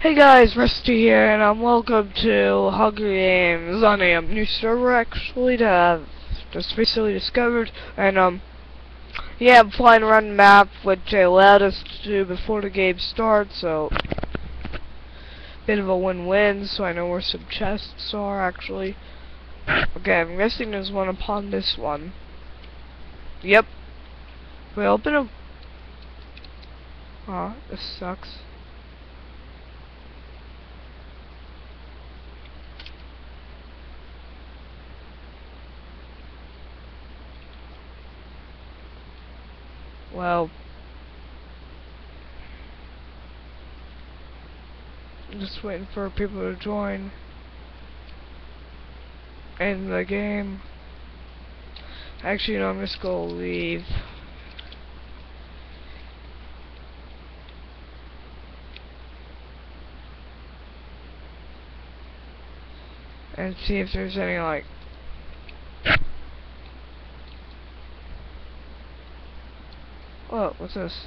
Hey guys, Rusty here, and um, welcome to Hunger Games on a um, new server actually that I've just recently discovered, and um, yeah, I'm flying around the map, which they allowed us to do before the game starts, so bit of a win-win, so I know where some chests are actually. Okay, I'm guessing there's one upon this one. Yep. We open a. Aw, this sucks. Well, just waiting for people to join in the game. Actually, no, I'm just gonna leave. And see if there's any, like, Whoa, what's this?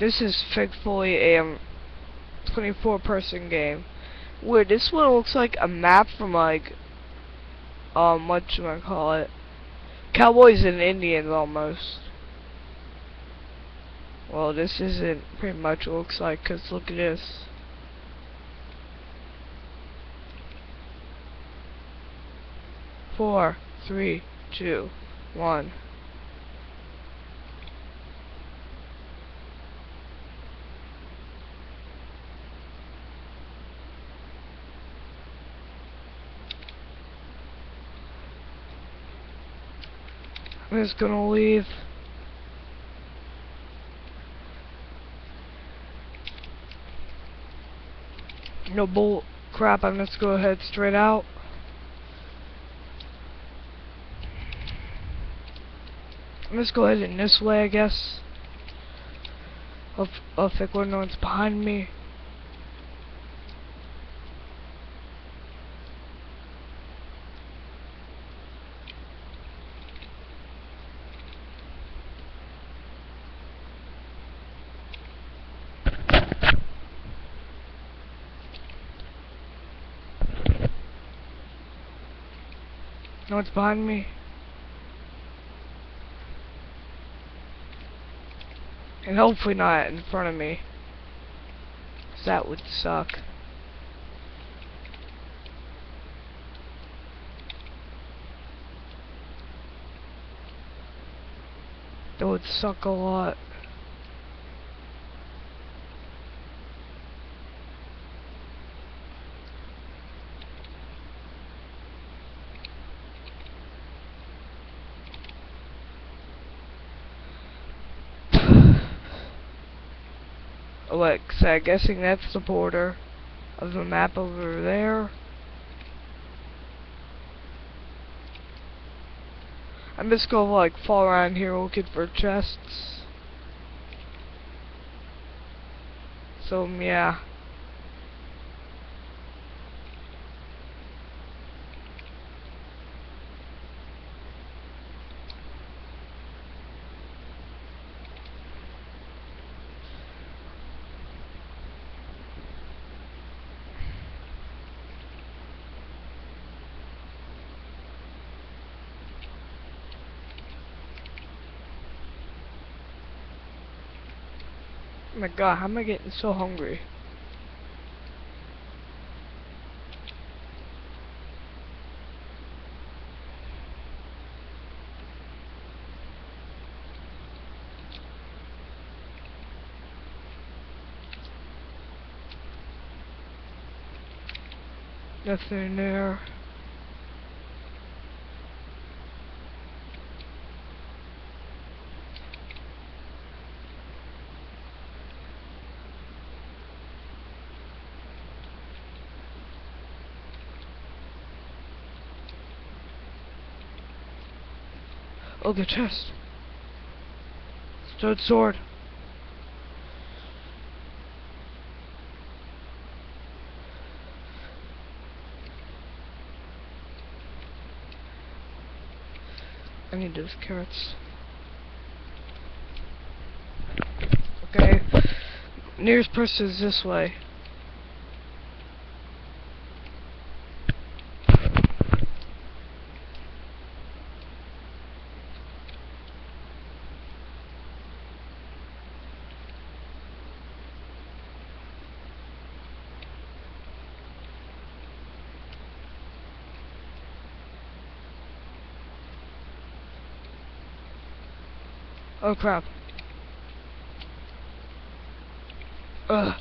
This is thankfully a um, 24 person game. Weird, this one looks like a map from like, um, what should I call it? Cowboys and Indians almost. Well, this isn't pretty much what it looks like, because look at this. Four, three, two, one. I'm just gonna leave. No bull crap, I'm just go ahead straight out. Let's go ahead in this way, I guess. I'll, I'll think when no one's behind me. No one's behind me. And hopefully not in front of me. Cause that would suck. That would suck a lot. Alexa, guessing that's the border of the map over there. I'm just gonna like fall around here looking for chests. So yeah. My god, how am I getting so hungry? Nothing there. Oh, the chest. Stone sword. I need those carrots. Okay. Nearest person is this way. Oh crap. Ugh.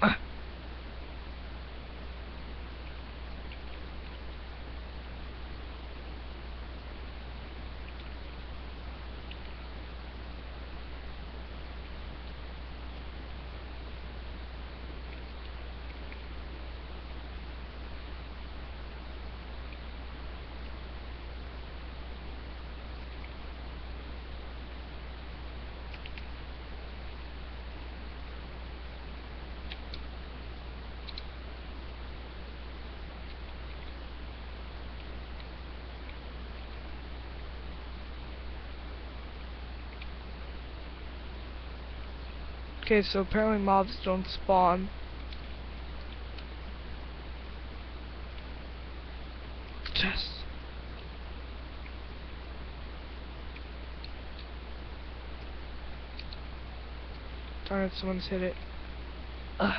Ah. Okay, so apparently mobs don't spawn. Chest. Darn it, someone's hit it. Ugh.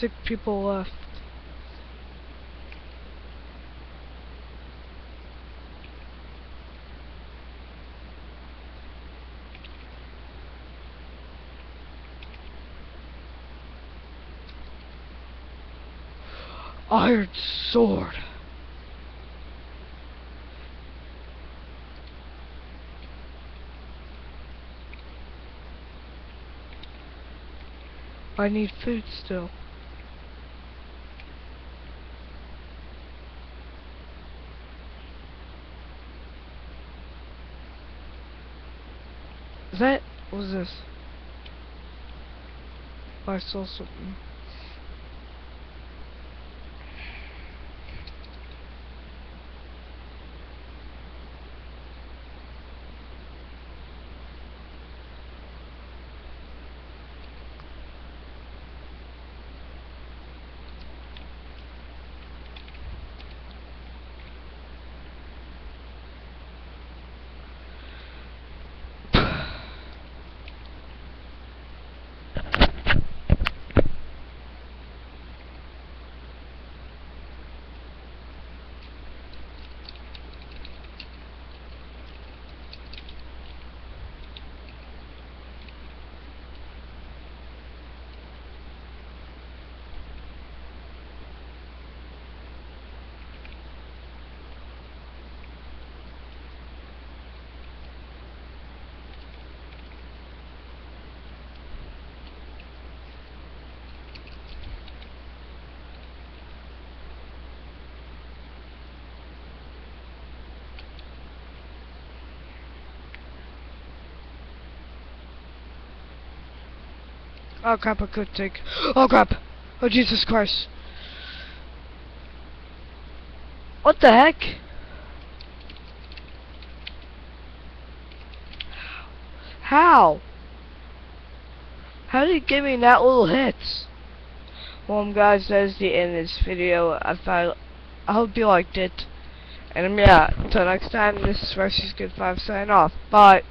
Six people left. Iron sword. I need food still. Is that what was this? I saw something. Oh crap, I could take. Oh crap! Oh Jesus Christ! What the heck? How? How did it give me that little hit? Well, guys, that's the end of this video. I thought I hope you liked it. And yeah, until next time, this is Rusty's Good 5 signing off. Bye.